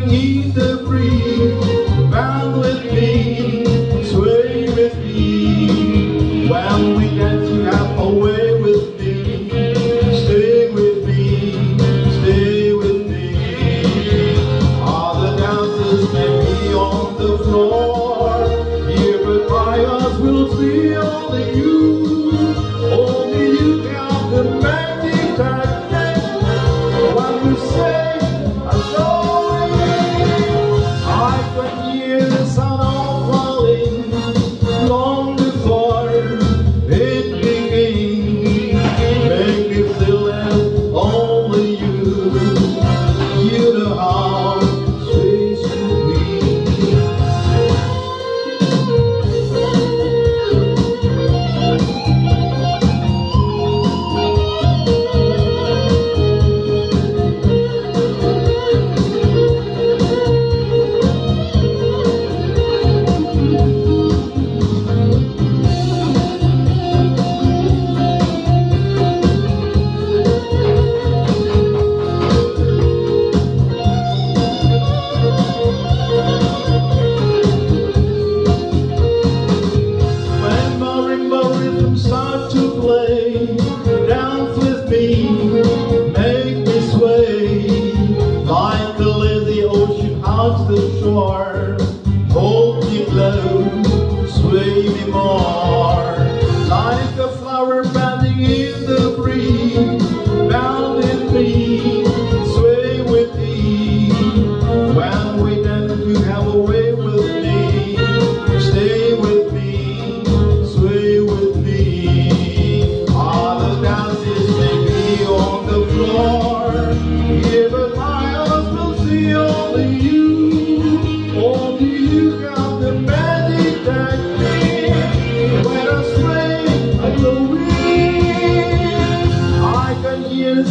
beneath the breeze. Bound with me, sway with me, while we dance. more, hold me close, sway me more. Like a flower bending in the breeze, bound in me, sway with me. When we dance, you have a way with me, stay with me, sway with me. All the dances make me on the floor, give a high, I'll see only you.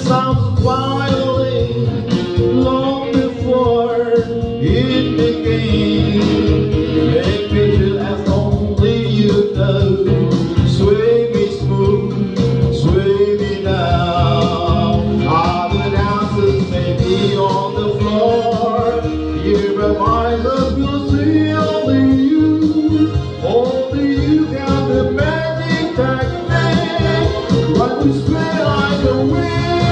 sounds violin long before it began. Only you know. Sway me smooth, sway me now. Dancers may be on the floor. We'll see only you. Only you the magic like a wind.